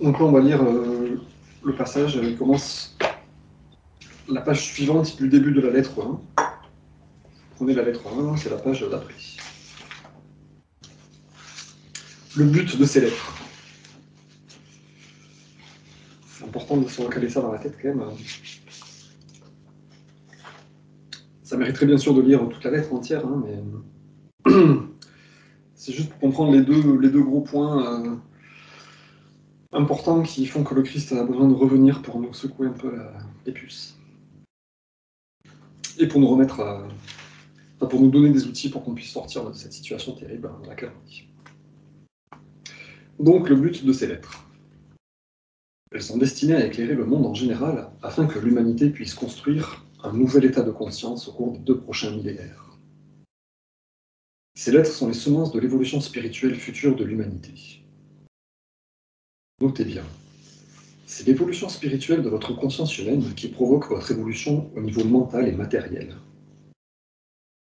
Donc là, on va lire euh, le passage. Il commence la page suivante du début de la lettre 1. Prenez la lettre 1, c'est la page d'après. Le but de ces lettres. C'est important de se recaler ça dans la tête quand même. Ça mériterait bien sûr de lire toute la lettre entière, hein, mais c'est juste pour comprendre les deux, les deux gros points euh, importants qui font que le Christ a besoin de revenir pour nous secouer un peu les puces. Et pour nous remettre pour nous donner des outils pour qu'on puisse sortir de cette situation terrible dans laquelle on vit. Donc le but de ces lettres. Elles sont destinées à éclairer le monde en général afin que l'humanité puisse construire un nouvel état de conscience au cours des deux prochains millénaires. Ces lettres sont les semences de l'évolution spirituelle future de l'humanité. Notez bien, c'est l'évolution spirituelle de votre conscience humaine qui provoque votre évolution au niveau mental et matériel,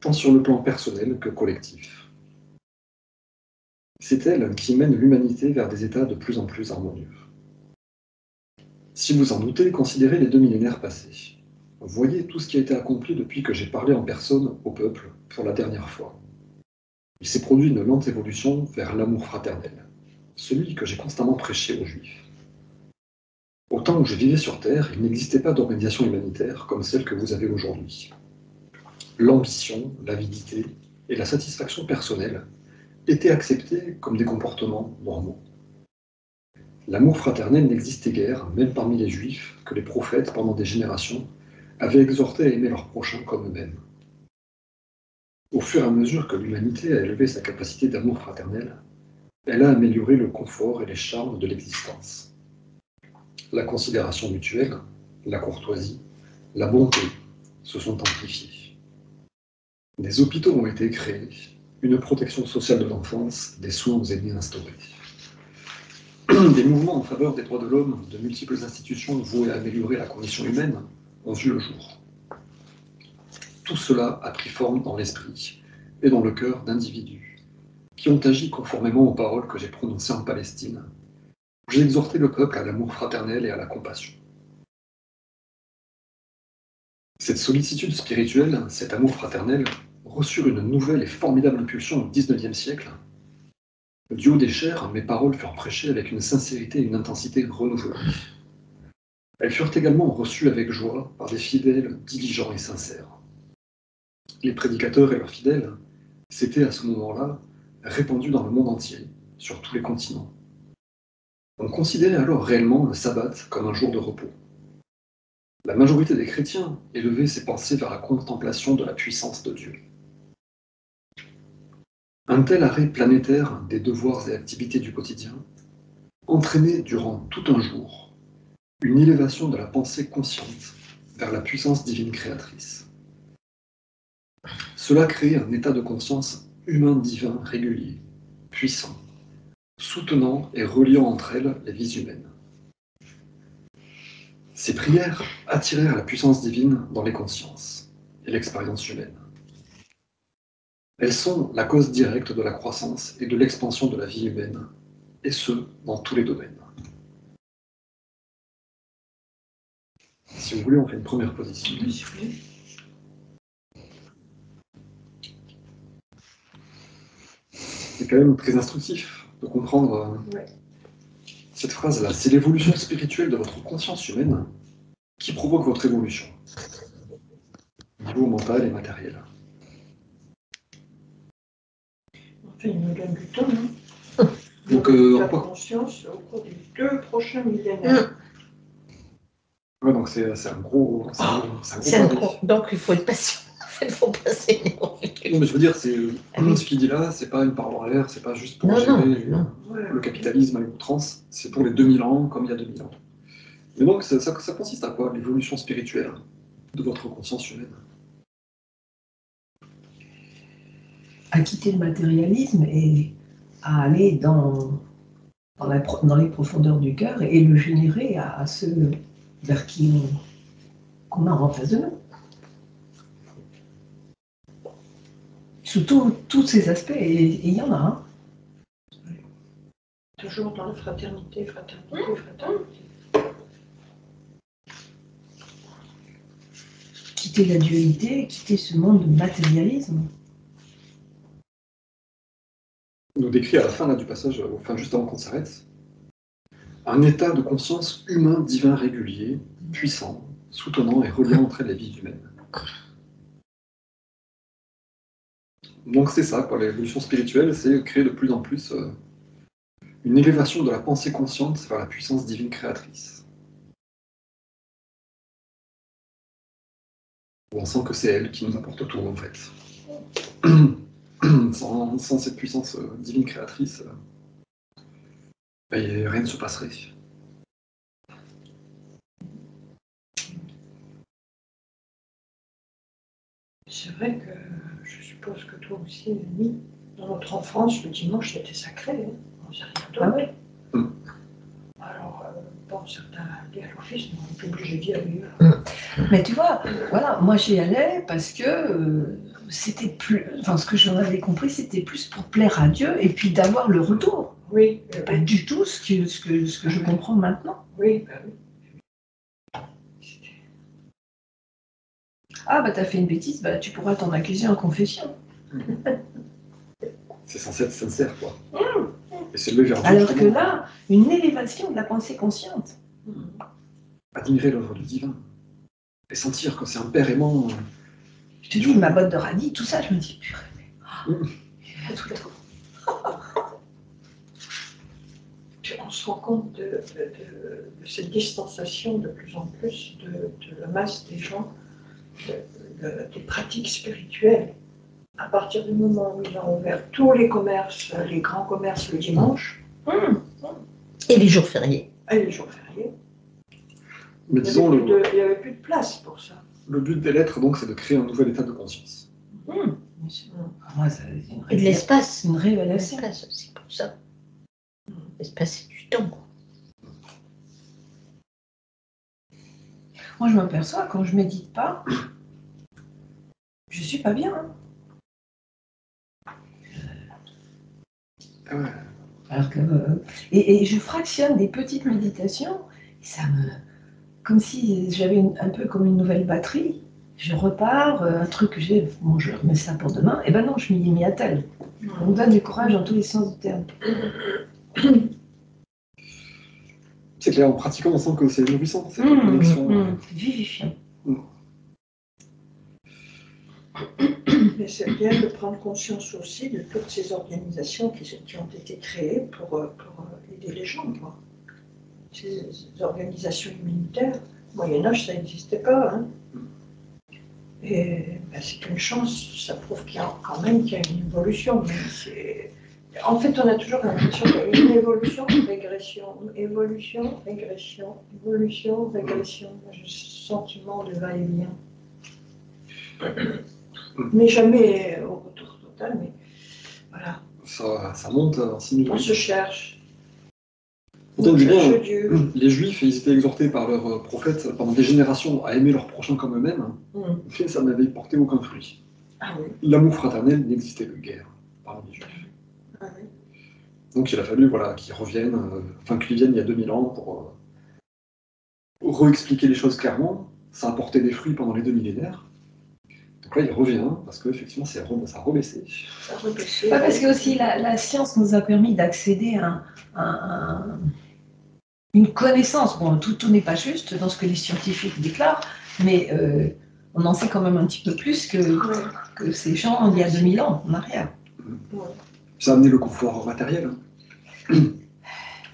tant sur le plan personnel que collectif. C'est elle qui mène l'humanité vers des états de plus en plus harmonieux. Si vous en doutez, considérez les deux millénaires passés. Voyez tout ce qui a été accompli depuis que j'ai parlé en personne au peuple pour la dernière fois. Il s'est produit une lente évolution vers l'amour fraternel, celui que j'ai constamment prêché aux Juifs. Au temps où je vivais sur Terre, il n'existait pas d'organisation humanitaire comme celle que vous avez aujourd'hui l'ambition, l'avidité et la satisfaction personnelle étaient acceptés comme des comportements normaux. L'amour fraternel n'existait guère, même parmi les juifs, que les prophètes, pendant des générations, avaient exhorté à aimer leurs prochains comme eux-mêmes. Au fur et à mesure que l'humanité a élevé sa capacité d'amour fraternel, elle a amélioré le confort et les charmes de l'existence. La considération mutuelle, la courtoisie, la bonté se sont amplifiées. Des hôpitaux ont été créés, une protection sociale de l'enfance, des soins aux aînés instaurés. Des mouvements en faveur des droits de l'homme, de multiples institutions vouées à améliorer la condition humaine, ont vu le jour. Tout cela a pris forme dans l'esprit et dans le cœur d'individus qui ont agi conformément aux paroles que j'ai prononcées en Palestine, j'ai exhorté le peuple à l'amour fraternel et à la compassion. Cette sollicitude spirituelle, cet amour fraternel, reçurent une nouvelle et formidable impulsion au XIXe siècle. Du haut des chairs, mes paroles furent prêchées avec une sincérité et une intensité renouvelées. Elles furent également reçues avec joie par des fidèles diligents et sincères. Les prédicateurs et leurs fidèles s'étaient à ce moment-là répandus dans le monde entier, sur tous les continents. On considérait alors réellement le sabbat comme un jour de repos. La majorité des chrétiens élevaient ses pensées vers la contemplation de la puissance de Dieu. Un tel arrêt planétaire des devoirs et activités du quotidien entraînait durant tout un jour une élévation de la pensée consciente vers la puissance divine créatrice. Cela créait un état de conscience humain divin régulier, puissant, soutenant et reliant entre elles les vies humaines. Ces prières attirèrent la puissance divine dans les consciences et l'expérience humaine. Elles sont la cause directe de la croissance et de l'expansion de la vie humaine, et ce, dans tous les domaines. Si vous voulez, on fait une première position. C'est quand même très instructif de comprendre euh, cette phrase-là, c'est l'évolution spirituelle de votre conscience humaine qui provoque votre évolution, au niveau mental et matériel. On fait une gamme du temps, hein Donc, euh, la conscience au cours des deux prochains millénaires. Ouais, donc c'est un gros. C'est un, gros, C'est un gros. Donc il faut être patient. Il faut passer. Non, mais je veux dire, c'est Ah ce qu'il dit là, c'est pas une parole en l'air, c'est pas juste pour Non, gérer non, non. Ouais. le capitalisme à l'outrance, c'est pour les 2000 ans comme il y a 2000 ans. Mais donc, ça, ça- ça consiste à quoi? L'évolution spirituelle de votre conscience humaine. à quitter le matérialisme et à aller dans, dans, la pro- dans les profondeurs du cœur et le générer à, à ceux vers qui on, qu'on a en face de nous. Sous tous tous ces aspects, et il y en a un. toujours dans la fraternité, fraternité, fraternité. Quitter la dualité, quitter ce monde de matérialisme. Il nous décrit à la fin là, du passage, euh, enfin juste avant qu'on s'arrête, un état de conscience humain divin régulier, puissant, soutenant et reliant entre les vies humaines. Donc c'est ça, l'évolution spirituelle, c'est créer de plus en plus euh, une élévation de la pensée consciente vers la puissance divine créatrice. On sent que c'est elle qui nous apporte tout en fait. sans, cette puissance euh, divine créatrice, euh, ben, rien ne se passerait. C'est vrai que suppose que toi aussi, Annie, dans notre enfance, le dimanche c'était sacré. hein. On faisait rien d'autre. Ah ouais Mm. Alors, euh, bon, certains allaient à l'office, mais on était obligés d'y aller. hein. Mais tu vois, voilà, moi j'y allais parce que euh, c'était plus. Enfin, ce que j'en avais compris, c'était plus pour plaire à Dieu et puis d'avoir le retour. Oui, euh, Pas du tout ce que, ce que, ce que je comprends maintenant. oui, bah oui. Ah, bah t'as fait une bêtise, bah tu pourras t'en accuser en confession. C'est censé être sincère, quoi. Et c'est lever vers Dieu. Alors que là, une élévation de la pensée consciente. Admirer l'œuvre du divin. Et sentir que c'est un père aimant. euh, Je te dis, ma botte de radis, tout ça, je me dis, purée, mais. ah, Mm. il y a tout là. Puis on se rend compte de, de- de- de cette distanciation de plus en plus de, de la masse des gens, de- de- des pratiques spirituelles. À partir du moment où ils ont ouvert tous les commerces, les grands commerces le dimanche, Hum, Et les jours fériés. et les jours fériés, Mais il n'y disons, avait, plus le, de- il y avait plus de place pour ça. le but des lettres, donc, c'est de créer un nouvel état de conscience. sûr. Ah, moi, ça, c'est une, Et de l'espace. une révélation. L'espace aussi, pour ça. L'espace et du temps. Moi, je m'aperçois, quand je médite pas, je suis pas bien. hein. Ah ouais. Alors que, euh, et, et je fractionne des petites méditations, et ça me. Comme si j'avais un peu comme une nouvelle batterie. Je repars, euh, un truc que j'ai, bon, je remets ça pour demain, et ben non, je m'y m'y attelle. On me donne du courage dans tous les sens du terme. C'est clair, en pratiquant, on sent que c'est nourrissant, c'est Mmh, une connexion. euh, mmh, vivifiant. Mais c'est bien de prendre conscience aussi de toutes ces organisations qui, ont été créées pour, euh, pour euh, aider les gens. Quoi. Ces, ces organisations humanitaires, au Moyen-Âge, ça n'existait pas. hein. Et ben, c'est une chance, ça prouve qu'il y a quand même qu'il y a une évolution. Mais c'est- en fait, on a toujours l'impression qu'il y a une évolution, une régression, évolution, régression, évolution, régression. J'ai ce sentiment de va-et-vient. Mais jamais au retour total, mais voilà, Ça, ça monte en signe on se cherche. Bien. Les Juifs, ils étaient exhortés par leurs euh, prophètes pendant des générations à aimer leurs prochains comme eux-mêmes, Mm. mais ça n'avait porté aucun fruit. Ah oui, L'amour fraternel n'existait que guère parmi les Juifs. Donc il a fallu voilà, qu'ils reviennent, euh, enfin qu'ils viennent il y a 2000 ans pour euh, re-expliquer les choses clairement. Ça a porté des fruits pendant les deux millénaires. Donc là, il revient parce qu'effectivement, ça a rebaissé. Ça a rebaissé. Ouais, parce que aussi la, la science nous a permis d'accéder à, un- à un- une connaissance. Bon, tout, tout n'est pas juste dans ce que les scientifiques déclarent, mais euh, on en sait quand même un petit peu plus que, Ouais, que ces gens il y a 2000 ans en arrière. ouais. Ça a amené le confort matériel. Hein.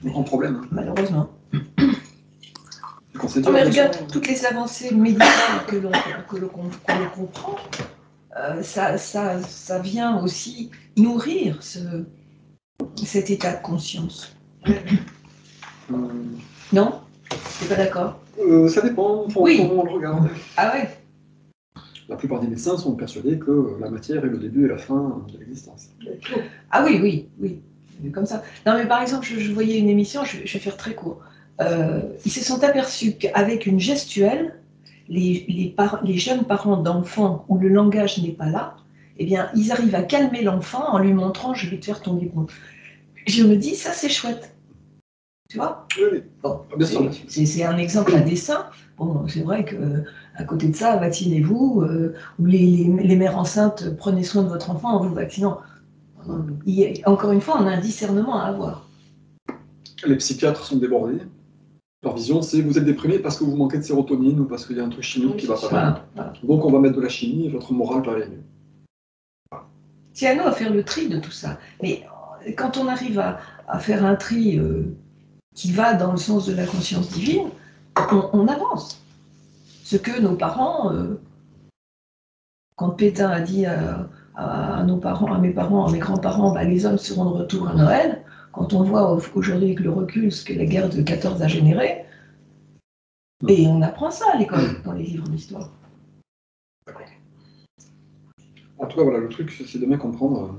Grand problème. hein. Malheureusement. Non, mais regarde, sûr, toutes les avancées médicales que l'on comprend, euh, ça, ça, ça vient aussi nourrir ce, cet état de conscience. euh, Non? T'es pas d'accord? Euh, ça dépend, Oui. on le regarde. Ah ouais La plupart des médecins sont persuadés que la matière est le début et la fin de l'existence. Ah oui, oui, oui. Comme ça. Non, mais par exemple, je, je voyais une émission, je, je vais faire très court. Euh, ils se sont aperçus qu'avec une gestuelle, les, les, par- les jeunes parents d'enfants où le langage n'est pas là, eh bien, ils arrivent à calmer l'enfant en lui montrant je vais te faire ton biberon. Je me dis, ça c'est chouette. Tu vois? Oui. Bon, Bien sûr. c'est- un exemple à dessin. Bon, c'est vrai que à côté de ça, vaccinez-vous, euh, ou les, les- les mères enceintes, prenez soin de votre enfant en vous vaccinant. Il y a- encore une fois, on a un discernement à avoir. Les psychiatres sont débordés. Leur vision, c'est vous êtes déprimé parce que vous manquez de sérotonine ou parce qu'il y a un truc chimique Oui, qui va pas bien. Voilà. Donc on va mettre de la chimie et votre morale va aller mieux. C'est à nous à faire le tri de tout ça. Mais euh, quand on arrive à, à faire un tri euh, qui va dans le sens de la conscience divine, on, on avance. Ce que nos parents, euh, quand Pétain a dit à, à- nos parents, à mes parents, à mes grands-parents, bah, les hommes seront de retour à Noël, quand on voit au- aujourd'hui avec le recul ce que la guerre de 14 a généré, et on apprend ça à l'école, dans les livres d'histoire. En tout cas, voilà, le truc, c'est de bien comprendre euh,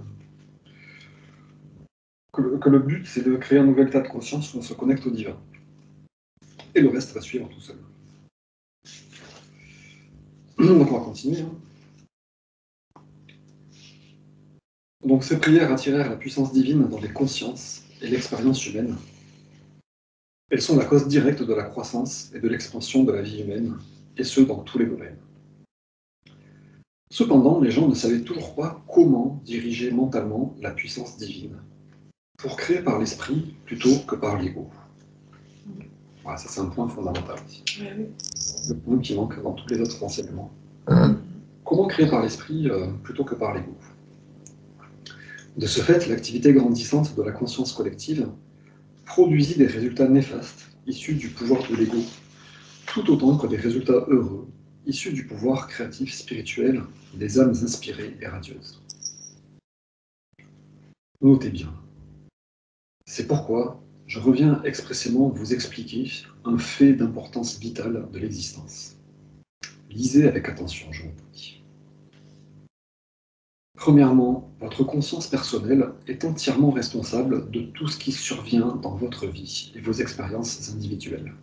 que, le, que le but, c'est de créer un nouvel état de conscience où on se connecte au divin. Et le reste va suivre tout seul. Donc on va continuer. hein. Donc ces prières attirèrent la puissance divine dans les consciences et l'expérience humaine. Elles sont la cause directe de la croissance et de l'expansion de la vie humaine, et ce dans tous les domaines. Cependant, les gens ne savaient toujours pas comment diriger mentalement la puissance divine, pour créer par l'esprit plutôt que par l'ego. Voilà, ça c'est un point fondamental aussi. Le point qui manque dans tous les autres enseignements. Comment créer par l'esprit euh, plutôt que par l'ego? De ce fait, l'activité grandissante de la conscience collective produisit des résultats néfastes issus du pouvoir de l'ego, tout autant que des résultats heureux issus du pouvoir créatif spirituel des âmes inspirées et radieuses. Notez bien. C'est pourquoi je reviens expressément vous expliquer un fait d'importance vitale de l'existence. Lisez avec attention, je vous prie. Premièrement, votre conscience personnelle est entièrement responsable de tout ce qui survient dans votre vie et vos expériences individuelles.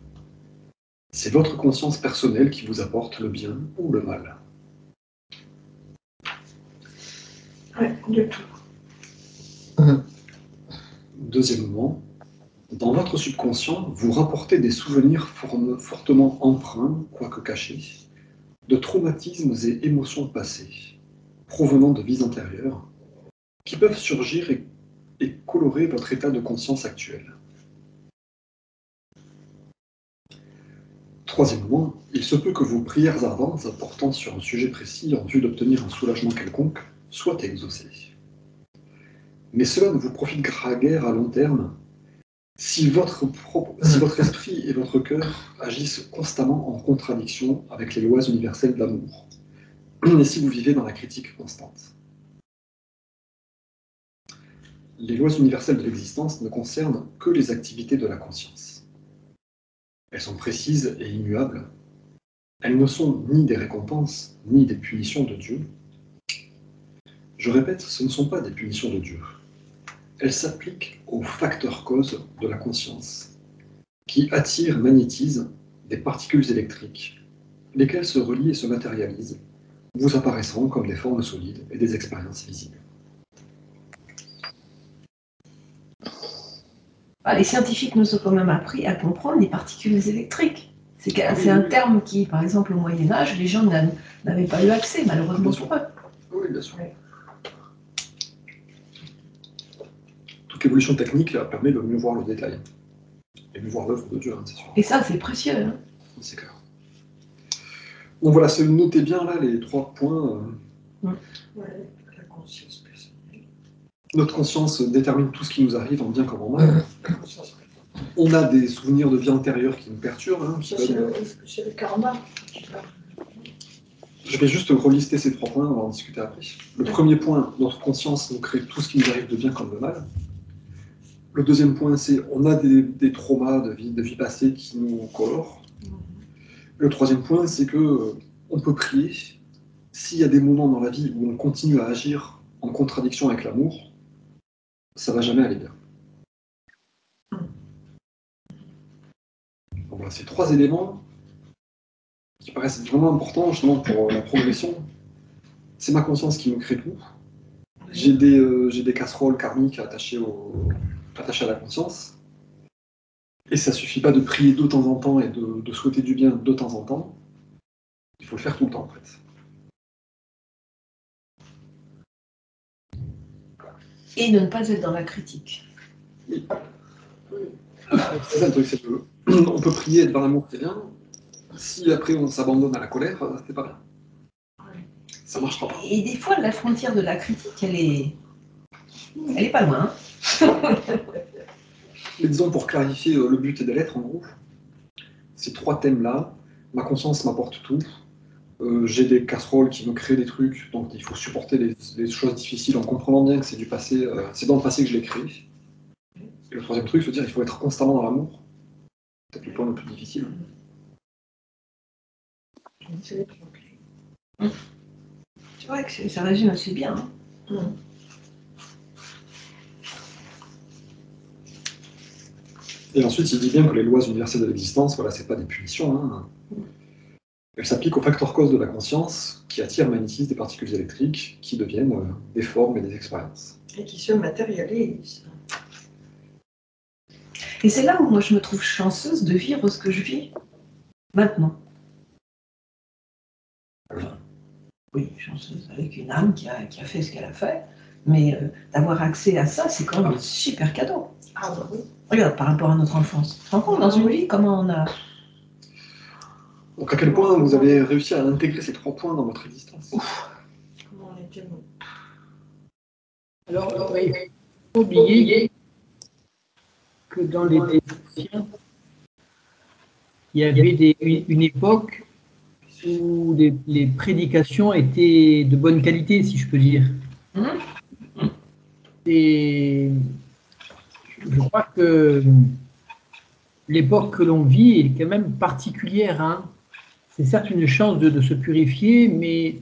C'est votre conscience personnelle qui vous apporte le bien ou le mal. Oui, de tout. Deuxièmement, dans votre subconscient, vous rapportez des souvenirs fortement empreints, quoique cachés, de traumatismes et émotions passées, provenant de vies antérieures, qui peuvent surgir et, et colorer votre état de conscience actuel. Troisièmement, il se peut que vos prières ardentes portant sur un sujet précis en vue d'obtenir un soulagement quelconque soient exaucées. Mais cela ne vous profitera guère à long terme si votre, propre- si votre esprit et votre cœur agissent constamment en contradiction avec les lois universelles de l'amour, et si vous vivez dans la critique constante. Les lois universelles de l'existence ne concernent que les activités de la conscience. Elles sont précises et immuables. Elles ne sont ni des récompenses, ni des punitions de Dieu. Je répète, ce ne sont pas des punitions de Dieu. Elles s'appliquent aux facteurs causes de la conscience, qui attirent, magnétisent des particules électriques, lesquelles se relient et se matérialisent, vous apparaissant comme des formes solides et des expériences visibles. Ah, les scientifiques nous ont quand même appris à comprendre les particules électriques. C'est un terme qui, par exemple, au Moyen Âge, les gens n'a- n'avaient pas eu accès, malheureusement pour eux. Oui, bien sûr. Ouais. Toute évolution technique permet de mieux voir le détail. Et mieux voir l'œuvre de Dieu, hein, c'est sûr. Et ça, c'est précieux. hein. C'est clair. Donc voilà, c'est- notez bien là les trois points. euh, Ouais, la conscience personnelle. Notre conscience détermine tout ce qui nous arrive en bien comme en mal. On a des souvenirs de vie antérieure qui nous perturbent. hein, c'est le, karma. Je vais juste relister ces trois points, on va en discuter après. Le premier point, notre conscience nous crée tout ce qui nous arrive de bien comme de mal. Le deuxième point, c'est on a des, des traumas de vie, de vie passée qui nous colorent. Le troisième point, c'est que euh, on peut prier. S'il y a des moments dans la vie où on continue à agir en contradiction avec l'amour, ça va jamais aller bien. Voilà, ces trois éléments qui paraissent vraiment importants justement pour euh, la progression. C'est ma conscience qui me crée tout. J'ai des, euh, casseroles karmiques attachées à la conscience. Et ça suffit pas de prier de temps en temps et de, de souhaiter du bien de temps en temps. Il faut le faire tout le temps, en fait. Et de ne pas être dans la critique. C'est ça le truc, c'est que on peut prier être dans l'amour, c'est bien. Si après on s'abandonne à la colère, euh, c'est pas bien. Ça marchera pas. Et des fois, la frontière de la critique, elle est, elle est pas loin. Mais disons, pour clarifier euh, le but et de l'être, en gros, ces trois thèmes-là, ma conscience m'apporte tout. Euh, J'ai des casseroles qui me créent des trucs, donc il faut supporter les, les choses difficiles en comprenant bien que c'est du passé, euh, c'est dans le passé que je l'ai créé. Et le troisième truc, veux dire, il faut être constamment dans l'amour. C'est peut-être le point le plus difficile. C'est vrai que ça résume assez bien. hein. Et ensuite, il dit bien que les lois universelles de l'existence, voilà, c'est pas des punitions. hein. Elles s'appliquent au facteur cause de la conscience qui attire, magnétise des particules électriques qui deviennent euh, des formes et des expériences. Et qui se matérialise. Et c'est là où moi je me trouve chanceuse de vivre ce que je vis maintenant. Oui, chanceuse avec une âme qui a, qui a fait ce qu'elle a fait, mais euh, d'avoir accès à ça, c'est quand même un super cadeau. Ah bah oui. Regarde, par rapport à notre enfance. Tu te rends compte, dans une vie, comment on a. Donc à quel point vous avez réussi à intégrer ces trois points dans votre existence? Comment on était nous. Alors, il faut pas oublier que dans les anciens, il y avait des- une époque où les, les prédications étaient de bonne qualité, si je peux dire. Mhm. Et je crois que l'époque que l'on vit est quand même particulière. hein. C'est certes une chance de, se purifier, mais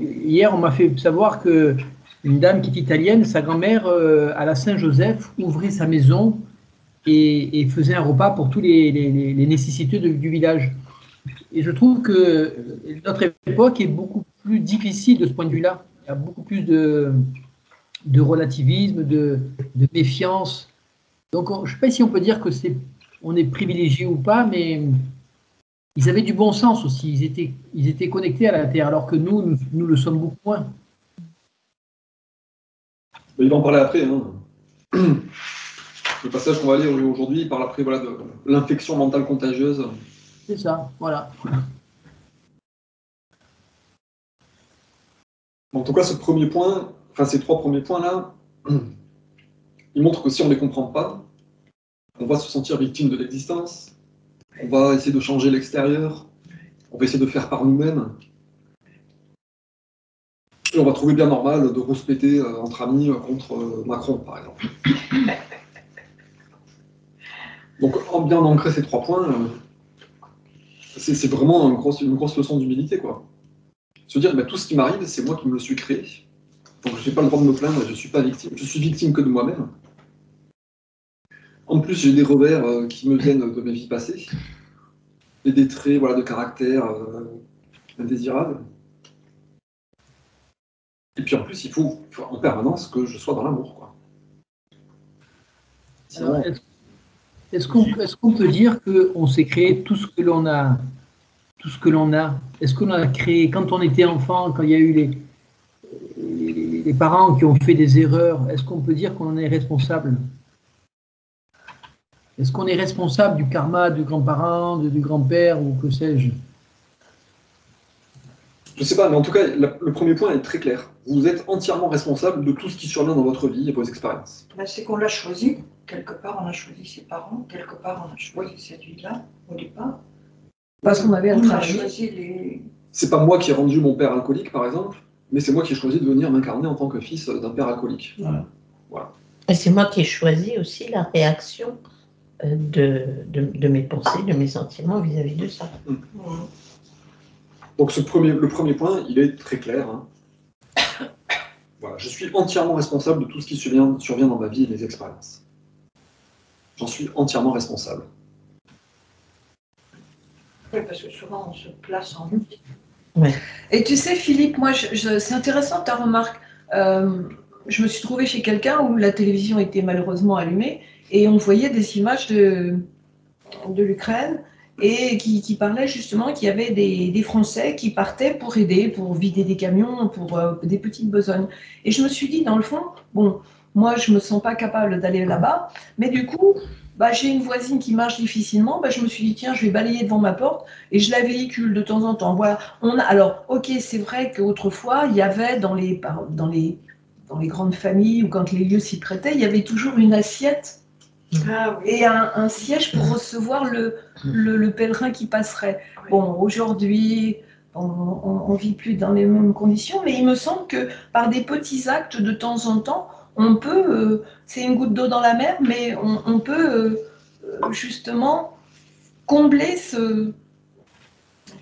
hier on m'a fait savoir que une dame qui est italienne, sa grand-mère euh, à la Saint-Joseph ouvrait sa maison et, faisait un repas pour tous les, les- nécessiteux du village. Et je trouve que notre époque est beaucoup plus difficile de ce point de vue-là. Il y a beaucoup plus de, de relativisme, de, de méfiance. Donc, on- je ne sais pas si on peut dire que c'est, on est privilégié ou pas, mais ils avaient du bon sens aussi. Ils étaient, ils étaient connectés à la Terre, alors que nous, nous, nous le sommes beaucoup moins. Mais il va en parler après. hein. Le passage qu'on va lire aujourd'hui il parle après voilà, de l'infection mentale contagieuse. C'est ça, voilà. En tout cas, ce premier point, enfin ces trois premiers points-là, ils montrent que si on ne les comprend pas, on va se sentir victime de l'existence, on va essayer de changer l'extérieur, on va essayer de faire par nous-mêmes. Et on va trouver bien normal de rouspéter euh, entre amis euh, contre euh, Macron, par exemple. Donc, en bien ancrer ces trois points, c'est c'est vraiment une grosse, une grosse leçon d'humilité, quoi. Se dire, bah, tout ce qui m'arrive, c'est moi qui me le suis créé. Donc, je n'ai pas le droit de me plaindre, je ne suis pas victime. Je suis victime que de moi-même. En plus, j'ai des revers euh, qui me viennent de mes vies passées. Et des traits voilà, de caractère euh, indésirables. Et puis en plus, il faut faut en permanence que je sois dans l'amour. Est-ce qu'on est peut dire qu'on s'est créé tout ce que l'on a tout ce que l'on a? Est-ce qu'on a créé quand on était enfant, quand il y a eu les, les, les parents qui ont fait des erreurs, est-ce qu'on peut dire qu'on en est responsable? Est-ce qu'on est responsable du karma du grand-parent, de- du grand-père ou que sais-je? Je sais pas, mais en tout cas, la- le premier point est très clair. Vous êtes entièrement responsable de tout ce qui survient dans votre vie et vos expériences. Ben, c'est qu'on l'a choisi. Quelque part, on a choisi ses parents. Quelque part, on a choisi cette vie-là, au départ. Parce qu'on avait un choisi les. C'est pas moi qui ai rendu mon père alcoolique, par exemple, mais c'est moi qui ai choisi de venir m'incarner en tant que fils d'un père alcoolique. Voilà. Et c'est moi qui ai choisi aussi la réaction euh, de, de, de mes pensées, de mes sentiments vis-à-vis de ça. Mhm. Donc ce premier, le premier point, il est très clair. hein. Voilà, je suis entièrement responsable de tout ce qui survient, survient dans ma vie et mes expériences. J'en suis entièrement responsable. Oui, parce que souvent, on se place en Et tu sais, Philippe, moi, c'est intéressant ta remarque. Euh, je me suis trouvée chez quelqu'un où la télévision était malheureusement allumée et on voyait des images de, de l'Ukraine et qui, qui parlait justement qu'il y avait des, Français qui partaient pour aider, pour vider des camions, pour euh, des petites besognes. Et je me suis dit, dans le fond, bon, moi, je me sens pas capable d'aller là-bas, mais du coup, bah, j'ai une voisine qui marche difficilement, bah, je me suis dit, tiens, je vais balayer devant ma porte et je la véhicule de temps en temps. Voilà. On a, alors, ok, c'est vrai qu'autrefois, il y avait dans les, dans, les, dans les grandes familles ou quand les lieux s'y prêtaient, il y avait toujours une assiette ah et un, un, siège pour recevoir le, le, le, pèlerin qui passerait. Bon, aujourd'hui, on ne vit plus dans les mêmes conditions, mais il me semble que par des petits actes de temps en temps, on peut, euh, c'est une goutte d'eau dans la mer, mais on, on peut euh, euh justement combler ce.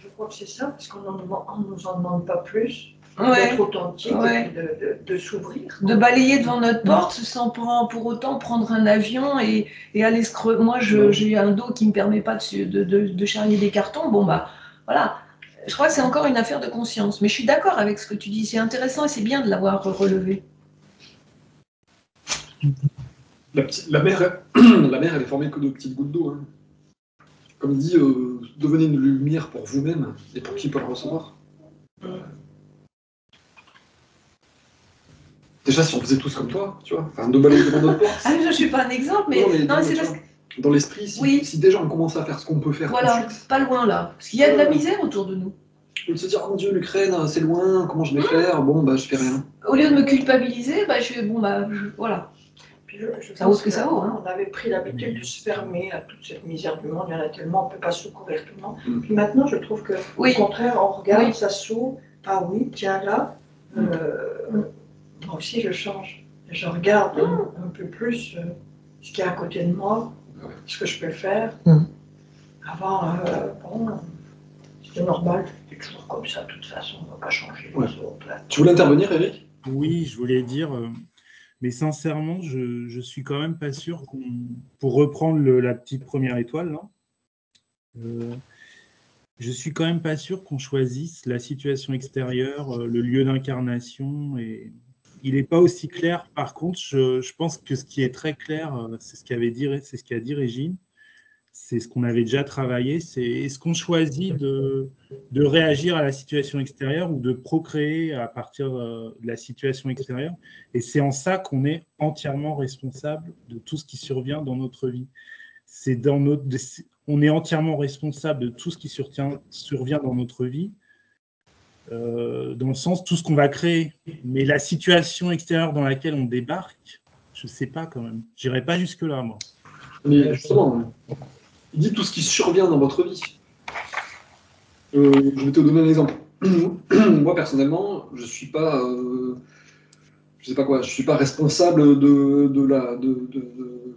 Je crois que c'est ça, parce qu'on ne nous en demande pas plus. Ouais. D'être authentique, ouais. de, de, de s'ouvrir. De balayer devant notre porte sans pour, pour autant prendre un avion et, et aller se creuser. Moi, j'ai un dos qui ne me permet pas de, de, charrier des cartons. Bon, bah voilà. Je crois que c'est encore une affaire de conscience. Mais je suis d'accord avec ce que tu dis. C'est intéressant et c'est bien de l'avoir relevé. La, petite, la, mer, la mer, elle est formée que de petites gouttes d'eau. Hein. Comme dit, euh, devenez une lumière pour vous-même et pour qui peut la recevoir. Déjà, si on faisait tous comme toi, tu vois, enfin, de balayer devant notre porte. Ah, je ne suis pas un exemple, mais, non, mais, non, non, c'est parce Dans l'esprit, si, Oui. si déjà on commence à faire ce qu'on peut faire Voilà, ensuite, pas loin là. Parce qu'il y a de la misère autour de nous. au lieu de se dire, oh mon Dieu, l'Ukraine, c'est loin, comment je vais faire? Bon, bah, je fais rien. Au lieu de me culpabiliser, bah, je bon, bah, je- voilà. Puis je- je Ça vaut ce que ça vaut, hein. On avait pris l'habitude de se fermer à toute cette misère du monde. Il y en a tellement, on ne peut pas secourir tout le monde. Mm. Puis maintenant, je trouve que, Oui. au contraire, on regarde, Oui. ça s'ouvre. Ah oui, tiens là, Mm. euh, moi aussi je change. Je regarde un, un peu plus euh, ce qu'il y a à côté de moi, Ouais. ce que je peux faire. Mm. Avant, euh, bon, c'était normal, c'était toujours comme ça, de toute façon, on ne va pas changer Ouais. les autres. là. Tu voulais intervenir, Eric? Oui, je voulais dire, euh, mais sincèrement, je, je suis quand même pas sûr qu'on, pour reprendre la petite première étoile, là, euh, je suis quand même pas sûr qu'on choisisse la situation extérieure, euh, le lieu d'incarnation, et il n'est pas aussi clair. Par contre, je, je pense que ce qui est très clair, euh, c'est ce qu'avait dit, c'est ce qu'a dit Régine, c'est ce qu'on avait déjà travaillé, c'est est-ce qu'on choisit de, de réagir à la situation extérieure ou de procréer à partir euh, de la situation extérieure. Et c'est en ça qu'on est entièrement responsable de tout ce qui survient dans notre vie. C'est dans notre, on est entièrement responsable de tout ce qui survient, dans notre vie, euh, dans le sens tout ce qu'on va créer. Mais la situation extérieure dans laquelle on débarque, je sais pas quand même. J'irai pas jusque là, moi. Mais justement, il dit tout ce qui survient dans votre vie. Euh, je vais te donner un exemple. Moi, personnellement, je suis pas, euh, je sais pas quoi, je suis pas responsable de, de la, de, de,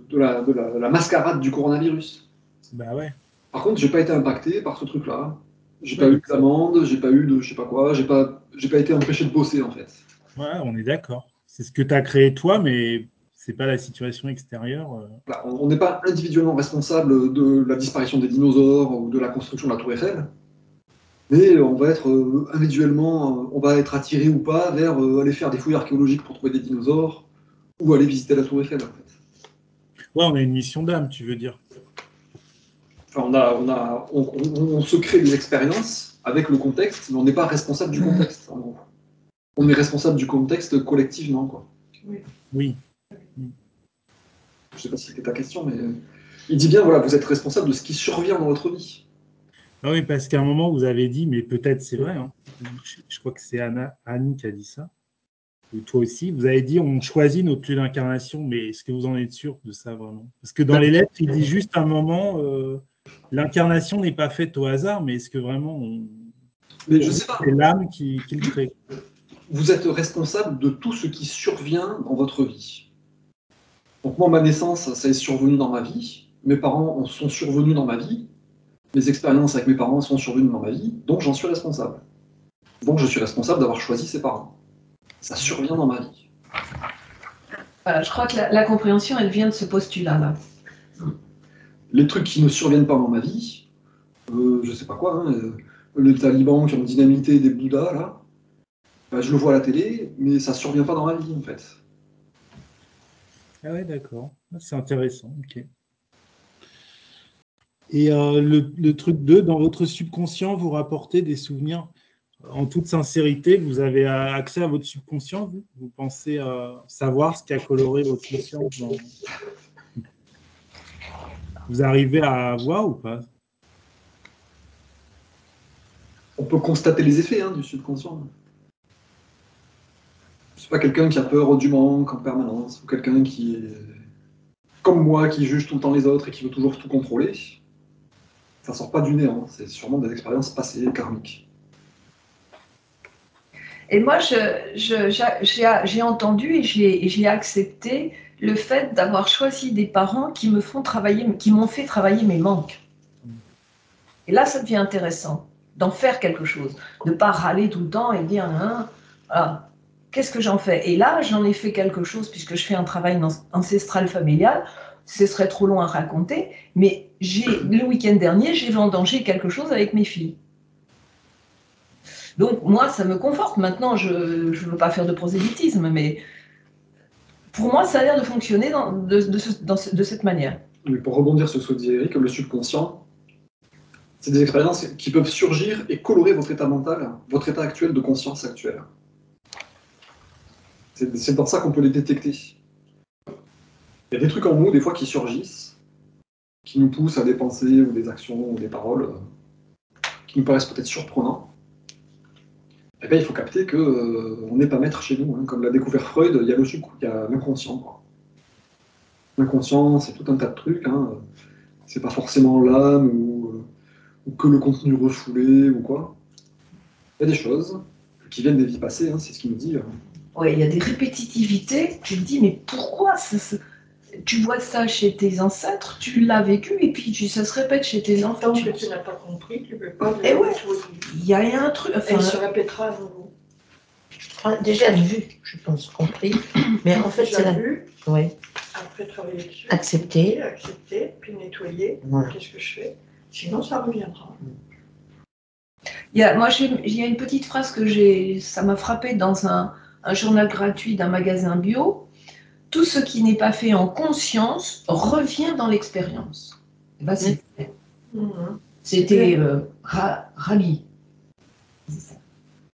de la, de la, de la mascarade du coronavirus. Bah ouais. Par contre, j'ai pas été impacté par ce truc-là. J'ai pas eu d'amende, j'ai pas eu de, je sais pas quoi, j'ai pas, j'ai pas été empêché de bosser en fait. Ouais, on est d'accord. C'est ce que tu as créé toi, mais c'est pas la situation extérieure. euh. Voilà, on n'est pas individuellement responsable de la disparition des dinosaures ou de la construction de la Tour Eiffel, mais on va être euh, individuellement, euh, on va être attiré ou pas vers euh, aller faire des fouilles archéologiques pour trouver des dinosaures ou aller visiter la Tour Eiffel. En fait. Ouais, on a une mission d'âme, tu veux dire. Enfin, on, a, on, a, on, on- on se crée des expériences avec le contexte, mais on n'est pas responsable du contexte. En gros. On est responsable du contexte collectivement. Quoi. Oui. Je sais pas si c'était ta question, mais euh, il dit bien, voilà, vous êtes responsable de ce qui survient dans votre vie. Ah oui, parce qu'à un moment, vous avez dit, mais peut-être c'est vrai, hein. je, je crois que c'est Anna, Annie qui a dit ça, ou toi aussi, vous avez dit, on choisit notre lieu d'incarnation, mais est-ce que vous en êtes sûr de ça vraiment? Parce que dans les lettres, il dit juste à un moment, euh, l'incarnation n'est pas faite au hasard, mais est-ce que vraiment on- Mais je sais pas. c'est l'âme qui, qui le crée vous êtes responsable de tout ce qui survient dans votre vie. Donc moi, ma naissance, ça est survenu dans ma vie. Mes parents en sont survenus dans ma vie. Mes expériences avec mes parents sont survenues dans ma vie. Donc j'en suis responsable. Donc je suis responsable d'avoir choisi ses parents. Ça survient dans ma vie. Voilà, je crois que la, la compréhension, elle vient de ce postulat-là. Les trucs qui ne surviennent pas dans ma vie, euh, je sais pas quoi, hein, euh, les talibans qui ont dynamité des bouddhas, là, ben, je le vois à la télé, mais ça survient pas dans ma vie, en fait. Ah ouais, d'accord. C'est intéressant. Ok. Et euh, le, truc 2, dans votre subconscient, vous rapportez des souvenirs en toute sincérité, vous avez accès à votre subconscient, vous, vous pensez savoir ce qui a coloré votre conscience. Vous arrivez à voir ou pas? On peut constater les effets hein, du subconscient. C'est pas quelqu'un qui a peur du manque en permanence, ou quelqu'un qui est comme moi, qui juge tout le temps les autres et qui veut toujours tout contrôler. Ça sort pas du néant, c'est sûrement des expériences passées, karmiques. Et moi, j'ai entendu et j'ai accepté le fait d'avoir choisi des parents qui me font travailler, qui m'ont fait travailler mes manques. Et là, ça devient intéressant d'en faire quelque chose, de ne pas râler tout le temps et dire hein, voilà, qu'est-ce que j'en fais? Et là, j'en ai fait quelque chose puisque je fais un travail ancestral familial. Ce serait trop long à raconter, mais le week-end dernier, j'ai vendangé quelque chose avec mes filles. Donc moi, ça me conforte. Maintenant, je ne veux pas faire de prosélytisme, mais pour moi, ça a l'air de fonctionner de, cette manière. Mais pour rebondir sur ce que dit Eric, le subconscient, c'est des expériences qui peuvent surgir et colorer votre état mental, votre état actuel de conscience actuelle. C'est dans ça qu'on peut les détecter. Il y a des trucs en nous, des fois, qui surgissent, qui nous poussent à des pensées ou des actions ou des paroles euh, qui nous paraissent peut-être surprenants eh bien, il faut capter qu'on euh, n'est pas maître chez nous. Hein. Comme l'a découvert Freud, il y a le il y a l'inconscient. L'inconscient, c'est tout un tas de trucs. Hein. C'est pas forcément l'âme ou, que le contenu refoulé ou quoi. Il y a des choses qui viennent des vies passées, hein, c'est ce qu'il nous dit. Oui, il y a des répétitivités. Tu te dis, mais pourquoi tu vois ça chez tes ancêtres, tu l'as vécu, et puis ça se répète chez tes enfants. Tant que tu n'as pas compris, tu ne peux pas. Et eh ouais, il y a un truc. Enfin, Elle se répétera à nouveau. déjà vu, je pense, compris. Mais en fait, c'est la. Vu, oui. Après travailler dessus. Accepter. Accepter, puis nettoyer. Qu'est-ce que je fais? Sinon, ça reviendra. Il y a, moi, il y a une petite phrase que j'ai, ça m'a frappé dans un, un journal gratuit d'un magasin bio tout ce qui n'est pas fait en conscience revient dans l'expérience. Ben, C'était euh, rallye.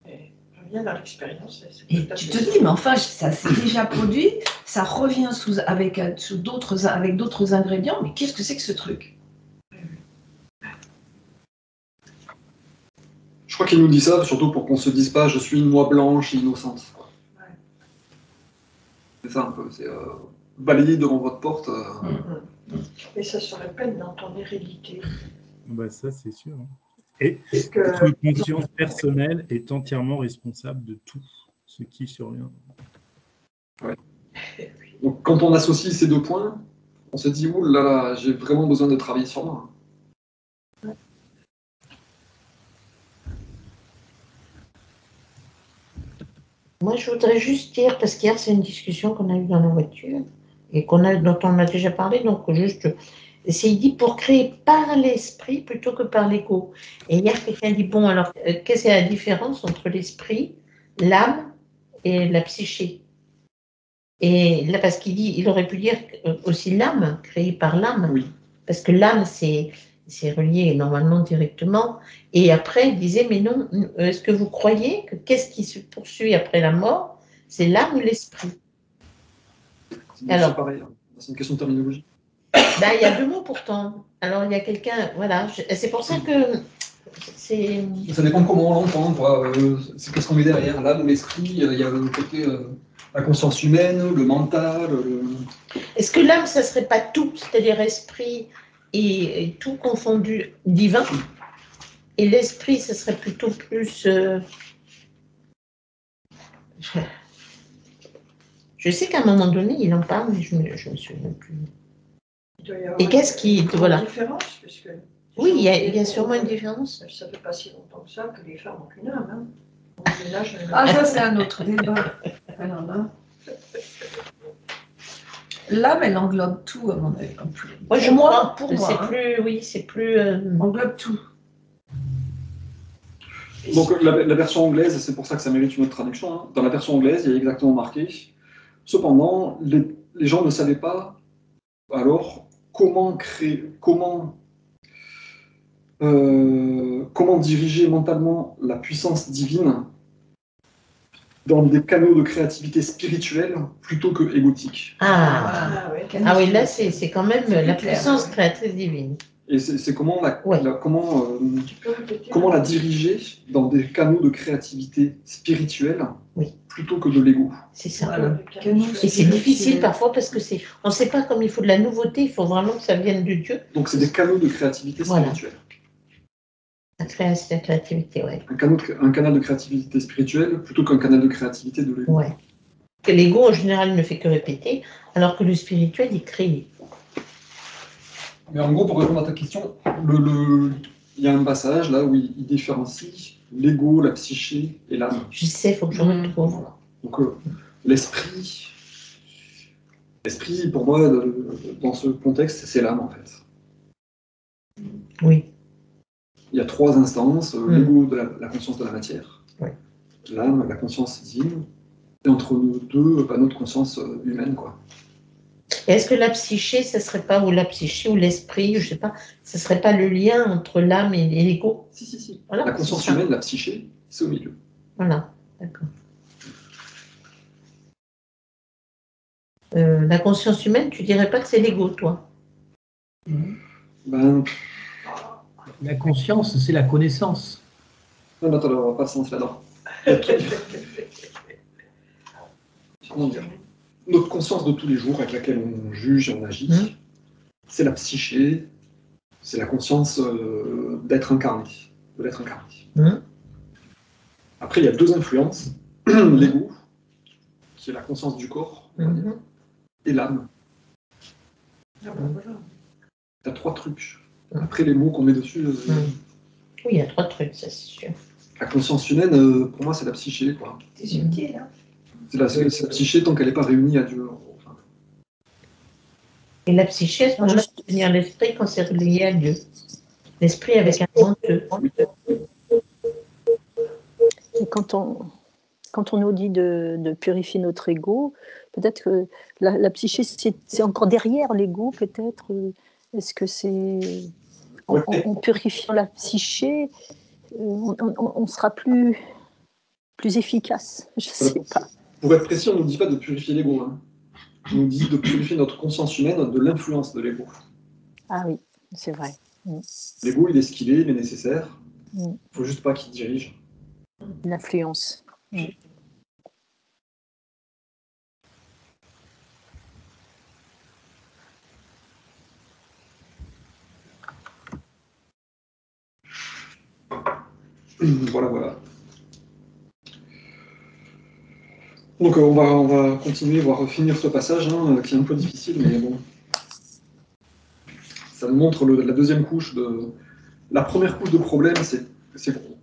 Revient dans l'expérience. Et tu te dis, mais enfin, ça s'est déjà produit, ça revient sous, avec euh, d'autres avec d'autres ingrédients, mais qu'est-ce que c'est que ce truc? Je crois qu'il nous dit ça surtout pour qu'on se dise pas, je suis une noix blanche et innocente. C'est ça un peu, c'est euh, balayer devant votre porte. Euh. Et ça se répète dans ton hérédité. Bah ça, c'est sûr. Hein. Et votre conscience personnelle est entièrement responsable de tout ce qui survient. Ouais. Donc, quand on associe ces deux points, on se dit, ouh là là, j'ai vraiment besoin de travailler sur moi. Moi, je voudrais juste dire, parce qu'hier, c'est une discussion qu'on a eue dans la voiture et qu'on a, dont on a déjà parlé, donc juste, c'est il dit pour créer par l'esprit plutôt que par l'ego. Et hier, quelqu'un dit bon, alors, euh, qu'est-ce que la différence entre l'esprit, l'âme et la psyché? Et là, parce qu'il dit, il aurait pu dire aussi l'âme, créée par l'âme. Oui. Parce que l'âme, c'est c'est relié normalement directement. Et après, il disait, mais non, est-ce que vous croyez que qu'est-ce qui se poursuit après la mort? C'est l'âme ou l'esprit? Alors, pareil, hein. c'est une question de terminologie. Ben, il y a deux mots pourtant. Alors, il y a quelqu'un, voilà, c'est pour ça que c'est... Ça dépend comment on l'entend, euh, c'est qu'est-ce qu'on met derrière, l'âme ou l'esprit, euh, il y a le côté... Euh, la conscience humaine, le mental. Est-ce que l'âme, ça serait pas tout, c'est-à-dire esprit, et, tout confondu divin. Et l'esprit, ce serait plutôt plus. Euh, je... sais qu'à un moment donné, il en parle, mais je me, je me souviens plus. Et qu'est-ce qui. Voilà. Différence, oui, il y, a, il y, a, sûrement une différence. Ça ne fait pas si longtemps que ça que les femmes n'ont qu'une âme. Hein. ah, ça, c'est un autre débat. Alors là. L'âme, elle englobe tout, à mon avis. Moi, je crois, pour moi. C'est hein. plus, oui, c'est plus. Euh, englobe tout. Donc, la, version anglaise, c'est pour ça que ça mérite une autre traduction. Hein. Dans la version anglaise, il y a exactement marqué. Cependant, les gens ne savaient pas alors comment créer, comment, euh, comment diriger mentalement la puissance divine dans des canaux de créativité spirituelle plutôt que égotique. Ah, Ah, ouais. ah oui, là, c'est c'est quand même la clair, puissance ouais. créatrice divine. Et c'est comment la, Ouais. la- comment, euh, comment la diriger dans des canaux de créativité spirituelle Oui. plutôt que de l'ego? C'est ça. Voilà. Et c'est difficile parfois parce que c'est, on ne sait pas comme il faut de la nouveauté, il faut vraiment que ça vienne de Dieu. Donc c'est des canaux de créativité Voilà. Créativité, ouais. Un, canal de- un canal de créativité spirituelle plutôt qu'un canal de créativité de l'ego. ouais. Que l'ego en général ne fait que répéter, alors que le spirituel, il crée. Mais en gros, pour répondre à ta question, le, le- il y a un passage là où il, il différencie l'ego, la psyché et l'âme. Je sais, il faut que je Mhm. retrouve. Voilà. Donc euh, l'esprit, l'esprit pour moi, dans ce contexte, c'est l'âme en fait. Oui, Il y a trois instances, euh, Mm. l'ego de la, la conscience de la matière, Ouais. l'âme, la conscience divine, et entre nous deux, bah, notre conscience euh, humaine. Quoi. Est-ce que la psyché, ce serait pas, ou la psyché, ou l'esprit, je sais pas, ce serait pas le lien entre l'âme et et l'ego? Si, si, si. Voilà, la conscience humaine, la psyché, c'est au milieu. Voilà, d'accord. Euh, la conscience humaine, tu dirais pas que c'est l'ego, toi? Ben, La conscience, c'est la connaissance. non, non, attends, on va pas se lancer là-dedans. Comment dire? Notre conscience de tous les jours avec laquelle on juge et on agit, Mhm. c'est la psyché, c'est la conscience euh, d'être incarné, de l'être incarné. Mhm. Après, il y a deux influences l'ego, qui est la conscience du corps, Mhm. et l'âme. Ah, ben voilà. Tu as trois trucs. Après, les mots qu'on met dessus, euh, Mhm. Oui, il y a trois trucs, ça c'est sûr. la conscience humaine, euh, pour moi, c'est la psyché. quoi. C'est subtil, hein C'est la, la psyché tant qu'elle n'est pas réunie à Dieu. Enfin, Et la psyché, à ce moment-là, c'est devenir l'esprit quand c'est lié à Dieu. L'esprit avec un grand E. Et quand on, quand on nous dit de, de purifier notre ego, peut-être que la, la psyché, c'est c'est encore derrière l'ego, peut-être. euh, Est-ce que c'est. En, en- purifiant la psyché, euh, on, on- on sera plus, plus efficace Je ne sais pas. Pour être précis, on ne nous dit pas de purifier l'ego. hein. On nous dit de purifier notre conscience humaine de l'influence de l'ego. Ah oui, c'est vrai. L'ego, il est ce qu'il est, il est nécessaire. Il Mm. ne faut juste pas qu'il dirige. L'influence. voilà, voilà. Donc euh, on, va, on va continuer, voire finir ce passage, hein, euh, qui est un peu difficile, mais bon. Ça montre la deuxième couche de... La première couche de problème, c'est...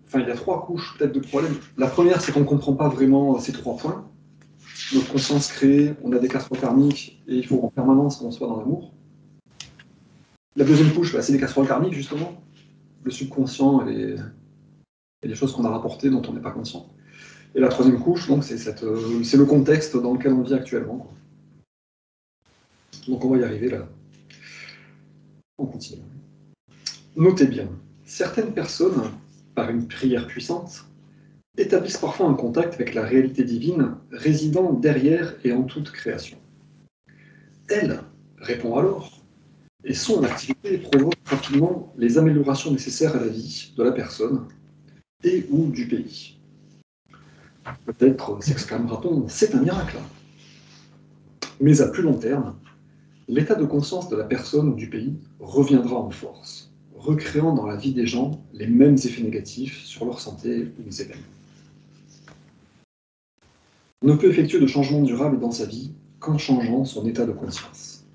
Enfin, il y a trois couches peut-être de problème. La première, c'est qu'on ne comprend pas vraiment ces trois points. Notre conscience créée, on a des casseroles karmiques, et il faut en permanence qu'on soit dans l'amour. La deuxième couche, bah, c'est les casseroles karmiques, justement. Le subconscient et les, et les choses qu'on a rapportées dont on n'est pas conscient. Et la troisième couche, donc, c'est euh, le contexte dans lequel on vit actuellement. Donc on va y arriver là. On continue. Notez bien, certaines personnes, par une prière puissante, établissent parfois un contact avec la réalité divine résidant derrière et en toute création. Elle répond alors, et son activité provoque rapidement les améliorations nécessaires à la vie de la personne et ou du pays. Peut-être s'exclamera-t-on, c'est un miracle. Mais à plus long terme, l'état de conscience de la personne ou du pays reviendra en force, recréant dans la vie des gens les mêmes effets négatifs sur leur santé ou les événements. On ne peut effectuer de changement durable dans sa vie qu'en changeant son état de conscience.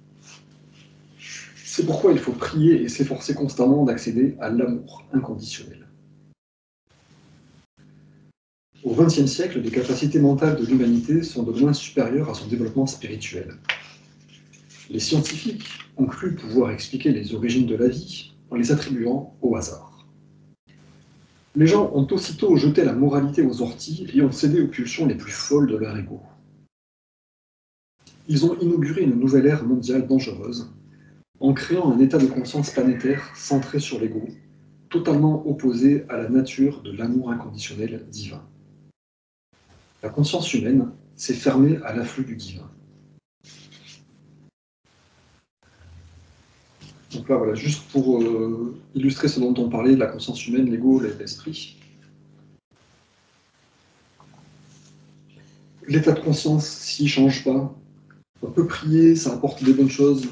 C'est pourquoi il faut prier et s'efforcer constamment d'accéder à l'amour inconditionnel. Au XXe siècle, les capacités mentales de l'humanité sont de loin supérieures à son développement spirituel. Les scientifiques ont cru pouvoir expliquer les origines de la vie en les attribuant au hasard. Les gens ont aussitôt jeté la moralité aux orties et ont cédé aux pulsions les plus folles de leur ego. ils ont inauguré une nouvelle ère mondiale dangereuse en créant un état de conscience planétaire centré sur l'ego, totalement opposé à la nature de l'amour inconditionnel divin. La conscience humaine s'est fermée à l'afflux du divin. Donc là, voilà, juste pour euh, illustrer ce dont on parlait, de la conscience humaine, l'ego, l'esprit. L'état de conscience, s'il ne change pas, on peut prier, ça apporte des bonnes choses,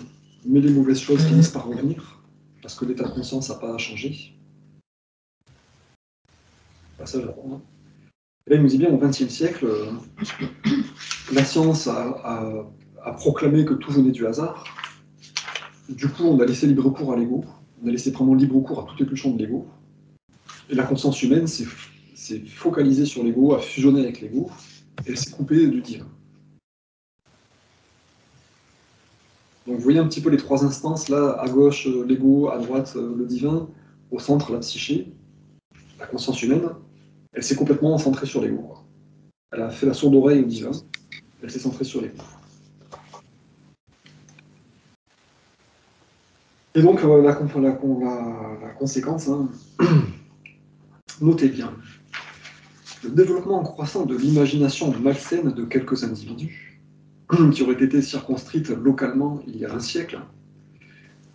mais les mauvaises choses finissent par revenir, parce que l'état de conscience n'a pas changé. Passage là, il nous dit bien au XXe siècle, euh, la science a, proclamé que tout venait du hasard. Du coup, on a laissé libre cours à l'ego. On a laissé vraiment libre cours à les pulsions de l'ego. Et la conscience humaine s'est focalisée sur l'ego, a fusionné avec l'ego, elle s'est coupée du divin. Donc vous voyez un petit peu les trois instances, là, à gauche l'ego, à droite le divin, au centre la psyché, la conscience humaine, elle s'est complètement centrée sur l'ego. Elle a fait la sourde oreille au divin, elle s'est centrée sur l'ego. Et donc, euh, la, conséquence, hein, notez bien, le développement croissant de l'imagination malsaine de quelques individus, qui auraient été circonscrites localement il y a un siècle,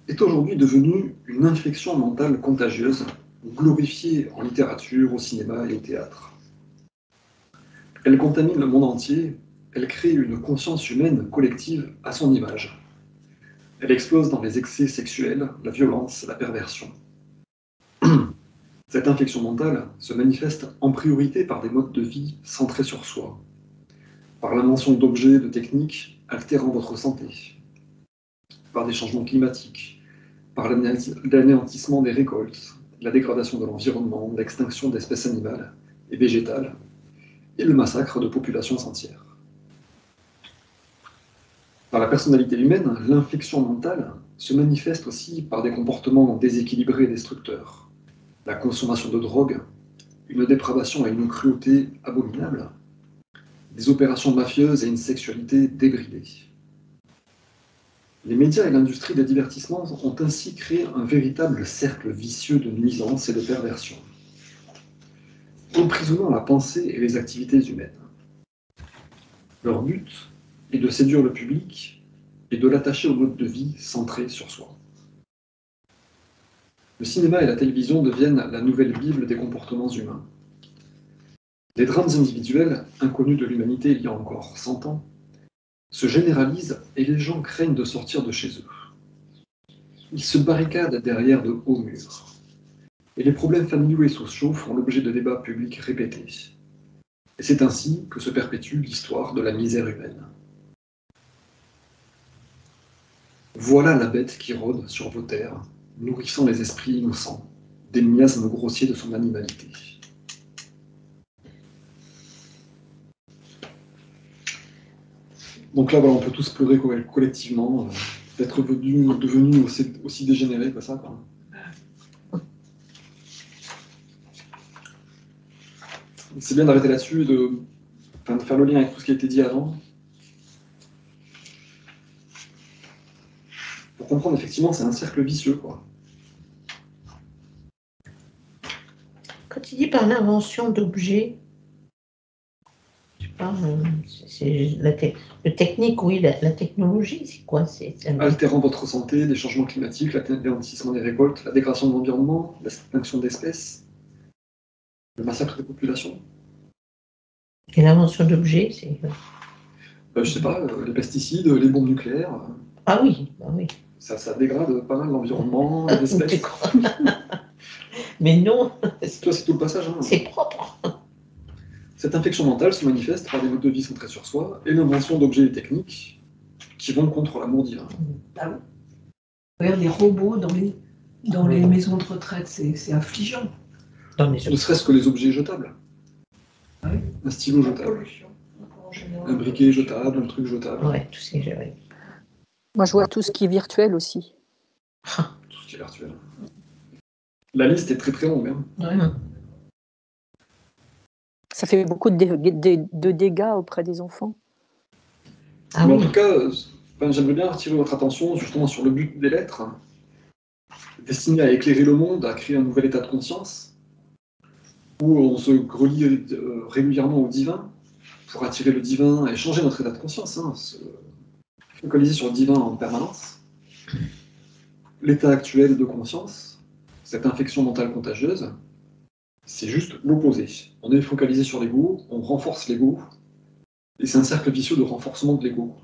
est aujourd'hui devenu une infection mentale contagieuse glorifiée en littérature, au cinéma et au théâtre. Elle contamine le monde entier, elle crée une conscience humaine collective à son image. Elle explose dans les excès sexuels, la violence, la perversion. Cette infection mentale se manifeste en priorité par des modes de vie centrés sur soi, par l'invention d'objets, de techniques altérant votre santé, par des changements climatiques, par l'anéantissement des récoltes, la dégradation de l'environnement, l'extinction d'espèces animales et végétales, et le massacre de populations entières. Par la personnalité humaine, l'infection mentale se manifeste aussi par des comportements déséquilibrés et destructeurs, la consommation de drogue, une dépravation et une cruauté abominables, des opérations mafieuses et une sexualité débridée. Les médias et l'industrie des divertissements ont ainsi créé un véritable cercle vicieux de nuisance et de perversion, emprisonnant la pensée et les activités humaines. Leur but est de séduire le public et de l'attacher au mode de vie centré sur soi. Le cinéma et la télévision deviennent la nouvelle Bible des comportements humains. Les drames individuels, inconnus de l'humanité il y a encore 100 ans, se généralise et les gens craignent de sortir de chez eux. Ils se barricadent derrière de hauts murs. Et les problèmes familiaux et sociaux font l'objet de débats publics répétés. Et c'est ainsi que se perpétue l'histoire de la misère humaine. Voilà la bête qui rôde sur vos terres, nourrissant les esprits innocents, des miasmes grossiers de son animalité. Donc là, on peut tous pleurer collectivement euh, d'être devenus aussi, aussi dégénérés que ça. C'est bien d'arrêter là-dessus, de, de faire le lien avec tout ce qui a été dit avant. Pour comprendre, effectivement, c'est un cercle vicieux. Quoi. Quand tu dis par l'invention d'objets, c'est la le technique, oui, la, technologie, c'est quoi c'est, Altérant votre santé, les changements climatiques, l'anéantissement des récoltes, la dégradation de l'environnement, l'extinction d'espèces, le massacre des populations. Et l'invention d'objets, c'est. Euh, je sais pas, euh, les pesticides, les bombes nucléaires. Ah oui, bah oui. Ça, ça dégrade pas mal l'environnement, les espèces. Mais non. Toi, c'est tout le passage. Hein. C'est propre. Cette infection mentale se manifeste par des modes de vie centrés sur soi et l'invention d'objets et techniques qui vont contre l'amour divin. Ah oui. Regarde les robots dans les, dans les maisons de retraite, c'est affligeant. ne serait-ce que les objets jetables. Ah oui? Un stylo jetable. Un briquet jetable, un truc jetable. Ouais, tout ce qui Moi, je vois tout ce qui est virtuel aussi. tout ce qui est virtuel. La liste est très très longue. Hein. Ouais ça fait beaucoup de, dégâts auprès des enfants. Ah Mais en tout cas, euh, ben, j'aimerais bien attirer votre attention justement sur le but des lettres, hein, destiné à éclairer le monde, à créer un nouvel état de conscience, où on se relie euh, régulièrement au divin pour attirer le divin et changer notre état de conscience, hein, se focaliser sur le divin en permanence. L'état actuel de conscience, cette infection mentale contagieuse, c'est juste l'opposé. On est focalisé sur l'ego, on renforce l'ego, et c'est un cercle vicieux de renforcement de l'ego.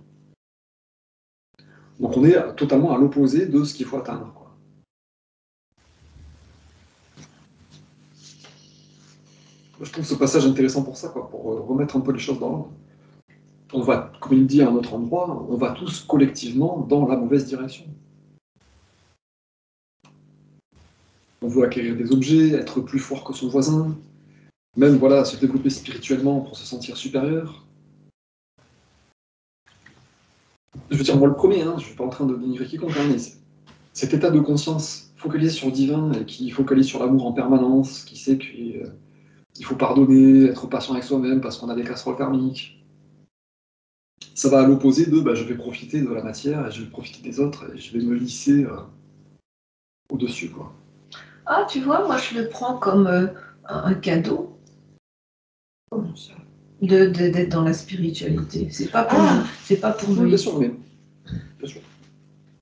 Donc on est totalement à l'opposé de ce qu'il faut atteindre. Je trouve ce passage intéressant pour ça, pour euh, remettre un peu les choses dans l'ordre. On va, comme il dit à un autre endroit, on va tous collectivement dans la mauvaise direction. On veut acquérir des objets, être plus fort que son voisin, même voilà, se développer spirituellement pour se sentir supérieur. Je veux dire, moi le premier, hein, je ne suis pas en train de dénigrer quiconque, hein, mais cet état de conscience focalisé sur le divin, et qui focalise sur l'amour en permanence, qui sait qu'il euh, faut pardonner, être patient avec soi-même parce qu'on a des casseroles karmiques. Ça va à l'opposé de bah, je vais profiter de la matière, et je vais profiter des autres, et je vais me lisser euh, au-dessus. quoi. Ah, tu vois, moi je le prends comme euh, un cadeau Comment ça? De- de- d'être dans la spiritualité. C'est pas pour, Ah. c'est pas pour Oui, me bien sûr, mais. Bien sûr.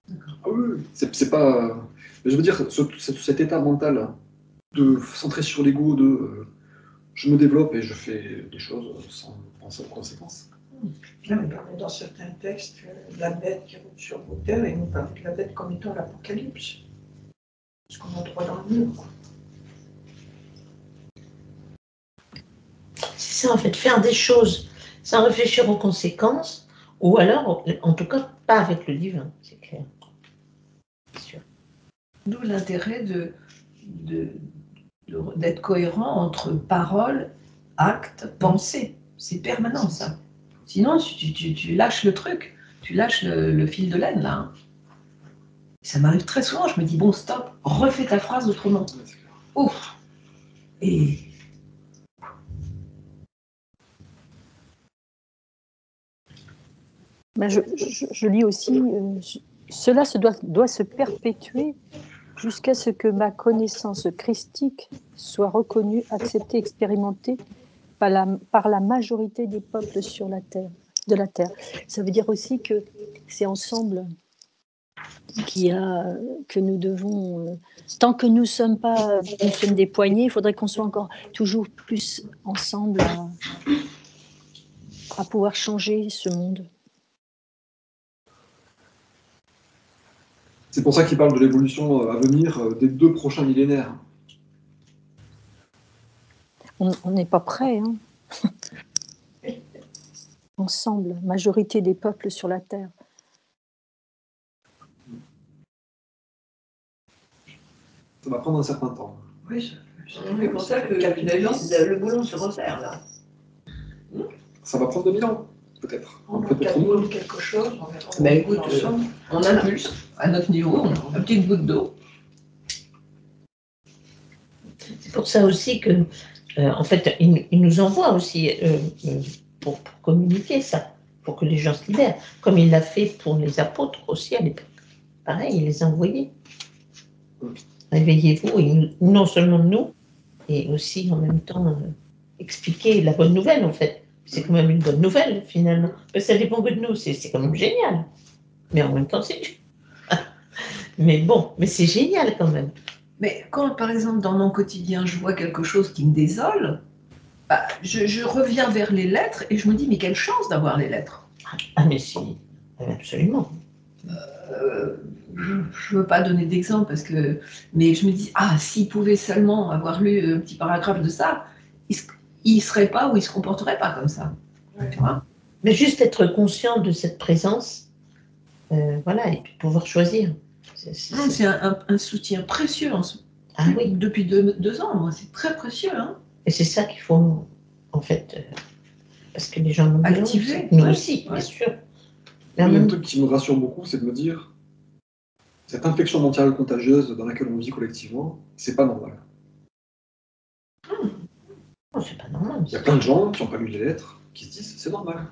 Ah oui, oui, c'est c'est pas. mais je veux dire, ce- ce- cet état mental de centrer sur l'ego, de euh, je me développe et je fais des choses sans penser aux conséquences. Parlait dans certains textes euh, de la bête qui roule sur vos terres, et nous parlons de la bête comme étant l'apocalypse. C'est ça, en fait, faire des choses sans réfléchir aux conséquences, ou alors, en tout cas, pas avec le divin, c'est clair. D'où l'intérêt d'être cohérent entre parole, acte, pensée. C'est permanent ça. Sinon, tu, lâches le truc, tu lâches le, le fil de laine là. hein. Ça m'arrive très souvent, je me dis bon stop, refais ta phrase autrement. Ouf Et Ben, je, je- lis aussi, euh, cela se doit, doit se perpétuer jusqu'à ce que ma connaissance christique soit reconnue, acceptée, expérimentée par la, par la majorité des peuples sur la terre, de la terre. Ça veut dire aussi que c'est ensemble qu'il y a, que nous devons, euh, tant que nous sommes pas, nous sommes des poignets, il faudrait qu'on soit encore toujours plus ensemble à, à pouvoir changer ce monde. C'est pour ça qu'il parle de l'évolution euh, à venir euh, des deux prochains millénaires. On on n'est pas prêt. Hein. Ensemble, majorité des peuples sur la terre. Ça va prendre un certain temps. Oui, c'est pour ça que le, boulon se resserre là. Ça va prendre 2000 ans, peut-être. On Peut-être a moins. quelque chose, on verra. Ben, écoute, sommes. on impulse à notre niveau, on a une petite goutte d'eau. C'est pour ça aussi que, euh, en fait, il, il nous envoie aussi euh, euh, pour, pour communiquer ça, pour que les gens se libèrent, comme il l'a fait pour les apôtres aussi à l'époque. Pareil, il les a envoyés. Réveillez-vous, et non seulement nous, et aussi en même temps euh, expliquer la bonne nouvelle, en fait. C'est quand même une bonne nouvelle, finalement. Mais ça dépend que de nous, c'est c'est quand même génial. Mais en même temps, c'est dur. Mais bon, mais c'est génial quand même. Mais quand, par exemple, dans mon quotidien, je vois quelque chose qui me désole, bah, je, je reviens vers les lettres et je me dis, mais quelle chance d'avoir les lettres. Ah, mais si, absolument. Euh, je ne veux pas donner d'exemple parce que, mais je me dis, ah, s'il pouvait seulement avoir lu un petit paragraphe de ça, il ne serait pas ou il se comporterait pas comme ça. Ouais. Tu vois? Mais juste être conscient de cette présence, euh, voilà, et puis pouvoir choisir. C'est- C'est un, un- un soutien précieux en ce- Ah oui, depuis deux, deux ans, moi, c'est très précieux. Hein et c'est ça qu'il faut, en fait, euh, parce que les gens nous Activer. Nous ouais, aussi, ouais. bien sûr. A un même truc qui me rassure beaucoup, c'est de me dire cette infection mentale contagieuse dans laquelle on vit collectivement, c'est pas normal. temps, c'est pas normal. Il y a plein de gens qui n'ont pas lu les lettres qui se disent c'est normal.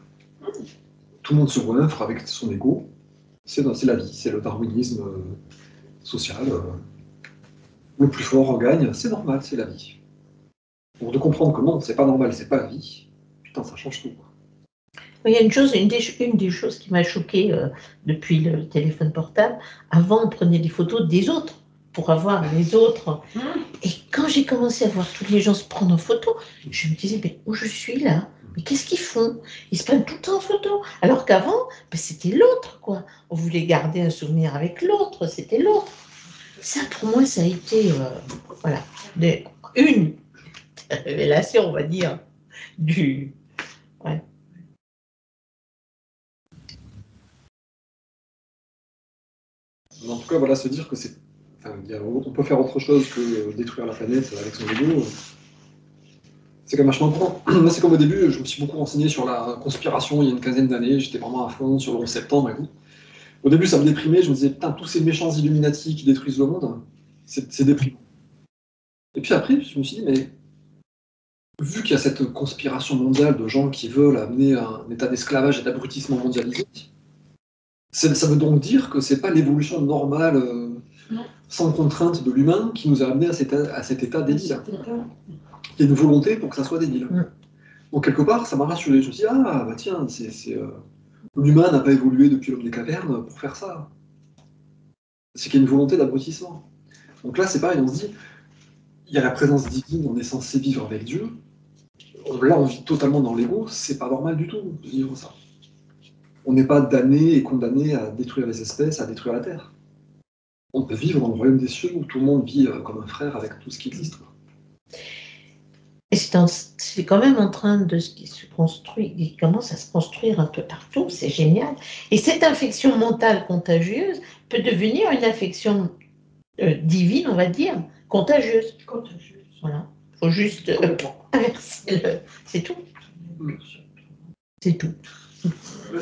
tout le monde se goinfre avec son ego. C'est la vie, c'est le darwinisme euh, social. euh. Le plus fort gagne, c'est normal, c'est la vie. Donc de comprendre que non, c'est pas normal, c'est pas la vie, putain, ça change tout. quoi. Il y a une chose, une des, une des choses qui m'a choquée euh, depuis le téléphone portable. Avant, on prenait des photos des autres pour avoir les autres. Et quand j'ai commencé à voir tous les gens se prendre en photo, je me disais, mais où je suis là? Mais qu'est-ce qu'ils font? Ils se prennent tout le temps en photo. Alors qu'avant, ben, c'était l'autre, quoi. On voulait garder un souvenir avec l'autre, c'était l'autre. Ça, pour moi, ça a été, euh, voilà, une révélation, on va dire, du, En tout cas, voilà, se dire que c'est. on peut faire autre chose que euh, détruire la planète avec son ego. euh, C'est quand même vachement important. Moi, c'est comme au début, je me suis beaucoup renseigné sur la conspiration il y a une quinzaine d'années. J'étais vraiment à fond sur le 11 septembre et tout. Au début, ça me déprimait. Je me disais, putain, tous ces méchants Illuminati qui détruisent le monde, c'est déprimant. Et puis après, je me suis dit, mais vu qu'il y a cette conspiration mondiale de gens qui veulent amener un état d'esclavage et d'abrutissement mondialisé, ça veut donc dire que c'est pas l'évolution normale, euh, sans contrainte de l'humain, qui nous a amené à cet, état- à cet état débile. Il y a une volonté pour que ça soit débile. Mm. Donc quelque part, ça m'a rassuré. Je me suis dit, ah bah tiens, c'est, c'est, euh, l'humain n'a pas évolué depuis l'homme des cavernes pour faire ça. C'est qu'il y a une volonté d'abrutissement. Donc là, c'est pareil, on se dit, il y a la présence divine, on est censé vivre avec Dieu. Là, on vit totalement dans l'ego, c'est pas normal du tout de vivre ça. On n'est pas damné et condamné à détruire les espèces, à détruire la Terre. On peut vivre dans le royaume des cieux où tout le monde vit euh, comme un frère avec tout ce qui existe. Et c'est quand même en train de se qui se construit, il commence à se construire un peu partout, c'est génial. Et cette infection mentale contagieuse peut devenir une infection euh, divine, on va dire, contagieuse. Contagieux. Voilà. Il faut juste euh, inverser le. C'est tout. C'est tout.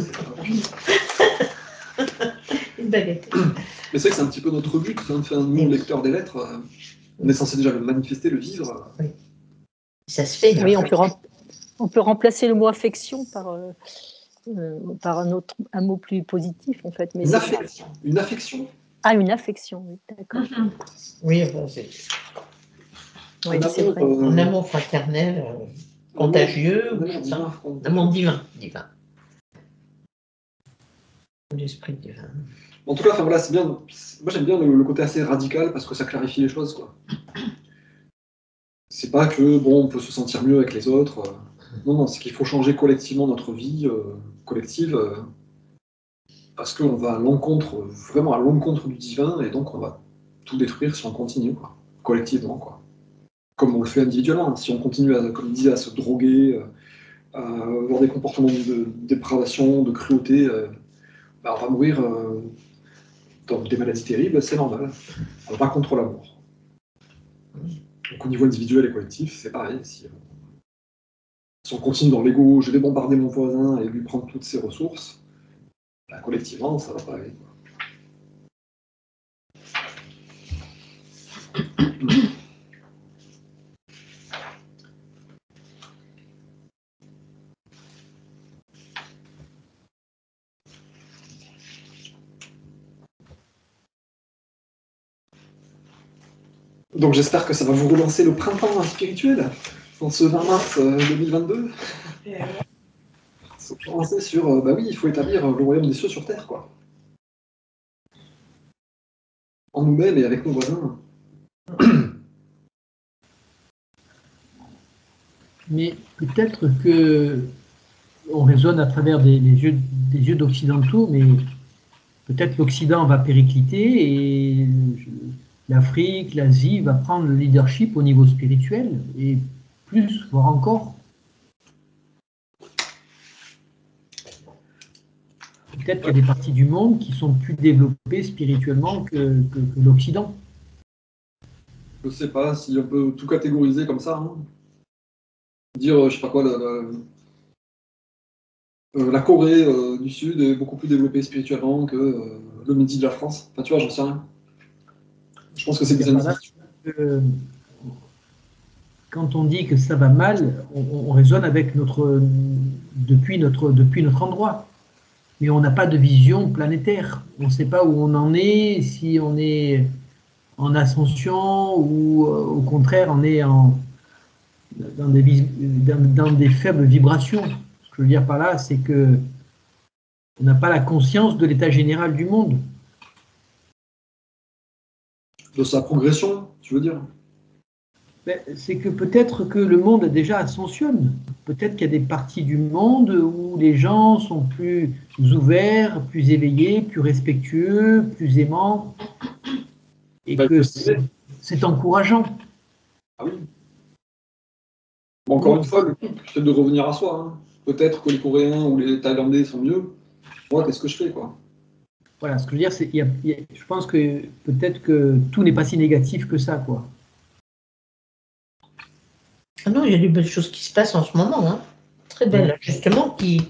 Une baguette. Mais c'est vrai que c'est un petit peu notre but, hein, de faire un nous, lecteur des lettres. euh, On est censé déjà le manifester, le vivre. Ça se fait. Oui, on après. peut, on peut remplacer le mot affection par, euh, euh, par un, autre, un mot plus positif, en fait. Mais Une affection. Une affection. Ah, une affection, oui, d'accord. Oui, enfin, c'est Oui, un c'est euh, un amour fraternel, euh, contagieux, ou un amour divin. divin. L'esprit divin. En tout cas, enfin, voilà, c'est bien. Moi, j'aime bien le, côté assez radical parce que ça clarifie les choses, quoi. C'est pas que bon, on peut se sentir mieux avec les autres. euh. Non, non, c'est qu'il faut changer collectivement notre vie euh, collective euh, parce qu'on va à l'encontre, vraiment à l'encontre du divin, et donc on va tout détruire si on continue, collectivement, quoi. Comme on le fait individuellement. Si on continue, à, comme disait, à se droguer, à avoir des comportements de dépravation, de cruauté, on va mourir euh, dans des maladies terribles, c'est normal. On va contre l'amour. Donc au niveau individuel et collectif, c'est pareil. Si, euh, on continue dans l'ego, je vais bombarder mon voisin et lui prendre toutes ses ressources, bah, collectivement, ça va pas aller. Donc j'espère que ça va vous relancer le printemps spirituel en ce 20 mars euh, 2022. Et, euh, Se relancer sur, euh, bah oui, il faut établir euh, le royaume des cieux sur terre, quoi. En nous-mêmes et avec nos voisins. Mais peut-être que on raisonne à travers des, des yeux, des yeux d'occidentaux, mais peut-être l'Occident va péricliter et l'Afrique, l'Asie va prendre le leadership au niveau spirituel et plus, voire encore. Peut-être qu'il y a des parties du monde qui sont plus développées spirituellement que, l'Occident. Je sais pas si on peut tout catégoriser comme ça. hein. Dire, euh, je sais pas quoi, la, euh, Corée euh, du Sud est beaucoup plus développée spirituellement que le Midi de la France. Enfin, tu vois, j'en sais rien. Je pense que c'est des. Euh, quand on dit que ça va mal, on, on raisonne avec notre depuis notre depuis notre endroit. mais on n'a pas de vision planétaire. On ne sait pas où on en est, si on est en ascension ou euh, au contraire on est en, dans, des, dans des faibles vibrations. Ce que je veux dire par là, c'est que on n'a pas la conscience de l'état général du monde. De sa progression, tu veux dire? Ben, C'est que peut-être que le monde déjà ascensionne. Peut-être qu'il y a des parties du monde où les gens sont plus ouverts, plus éveillés, plus respectueux, plus aimants. Et Ben, que c'est- encourageant. Ah oui. Bon, encore une fois, le c'est de revenir à soi. hein. Peut-être que les Coréens ou les Thaïlandais sont mieux. Moi, qu'est-ce que je fais, quoi? Voilà, ce que je veux dire, c'est y a- il y a- je pense que peut-être que tout n'est pas si négatif que ça, quoi. Ah non, il y a des belles choses qui se passent en ce moment. Hein. Très belles, justement, qui,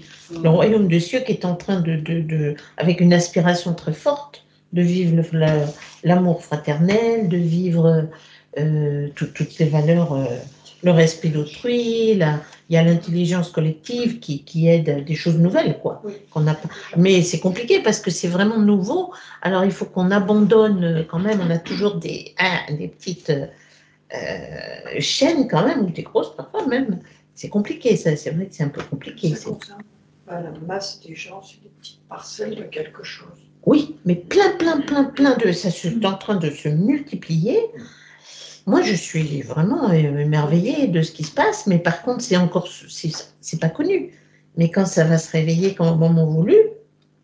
le royaume des cieux qui est en train de, de, de- avec une aspiration très forte, de vivre l'amour fraternel, de vivre euh, tout- toutes les valeurs, euh, le respect d'autrui, la- il y a l'intelligence collective qui, qui aide à des choses nouvelles, quoi. Oui. qu'on n'a pas. Mais c'est compliqué parce que c'est vraiment nouveau. Alors il faut qu'on abandonne euh, quand même. On a toujours des, hein, des petites euh, chaînes quand même, ou des grosses parfois même. C'est compliqué, ça. C'est vrai que c'est un peu compliqué. Ça c'est- concerne pas la masse des gens, c'est des petites parcelles de quelque chose. Oui, mais plein, plein, plein, plein de. Ça se- est en train de se multiplier. Moi, je suis vraiment euh, émerveillée de ce qui se passe, mais par contre, c'est encore. C'est pas connu. Mais quand ça va se réveiller comme au moment voulu,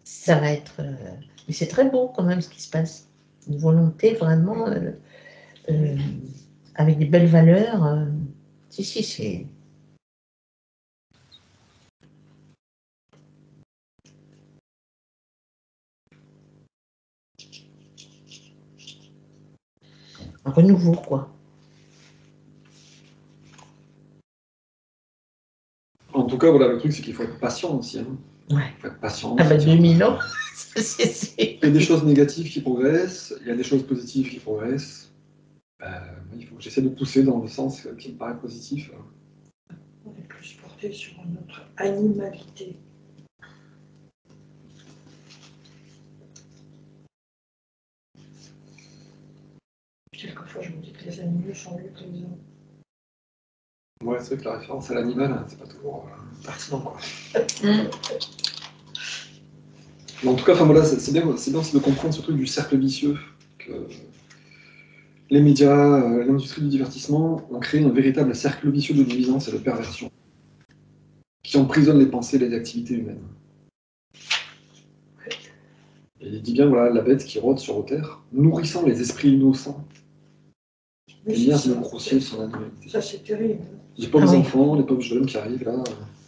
ça va être. euh, Mais c'est très beau quand même ce qui se passe. Une volonté vraiment. euh, avec des belles valeurs. Si, si, c'est. Un renouveau, quoi. En tout cas, voilà, le truc, c'est qu'il faut être patient aussi. hein. Ouais. Il faut être patient. Ah bah c'est- 2000 ans, Il y a des choses négatives qui progressent, il y a des choses positives qui progressent. Euh, il faut que j'essaie de pousser dans le sens qui me paraît positif. On est plus porté sur notre animalité. Quelquefois, je me dis que les animaux sont mieux que les hommes. Ouais, c'est vrai que la référence à l'animal, c'est pas toujours euh, pertinent. Quoi. Mais en tout cas, enfin, voilà, c'est bien, c'est bien aussi de comprendre ce truc du cercle vicieux. Que les médias, euh, l'industrie du divertissement ont créé un véritable cercle vicieux de nuisance et de perversion qui emprisonne les pensées et les activités humaines. Et il dit bien, voilà, la bête qui rôde sur la terre, nourrissant les esprits innocents Vient c'est de ça, grossir son animalité. Ça, c'est terrible. Les pauvres Ah oui. enfants, les pauvres jeunes qui arrivent là.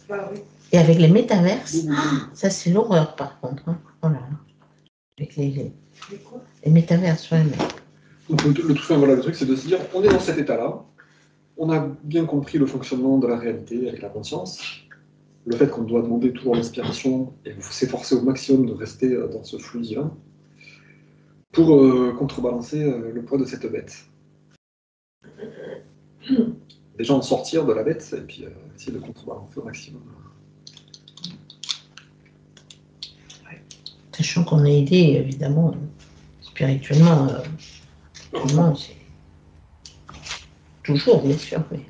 Bah oui. Et avec les métaverses, ça c'est l'horreur par contre. hein. Oh là là. Avec les, les, quoi? les métaverses, ouais, mais- Donc le, le truc, voilà, le truc, c'est de se dire, on est dans cet état-là, on a bien compris le fonctionnement de la réalité avec la conscience, le fait qu'on doit demander toujours l'inspiration et s'efforcer au maximum de rester euh, dans ce flux divin pour euh, contrebalancer euh, le poids de cette bête. Déjà en sortir de la bête et puis euh, essayer de contrebalancer au maximum. sachant qu'on est aidé évidemment spirituellement. euh, tout le monde, c'est toujours bien sûr. mais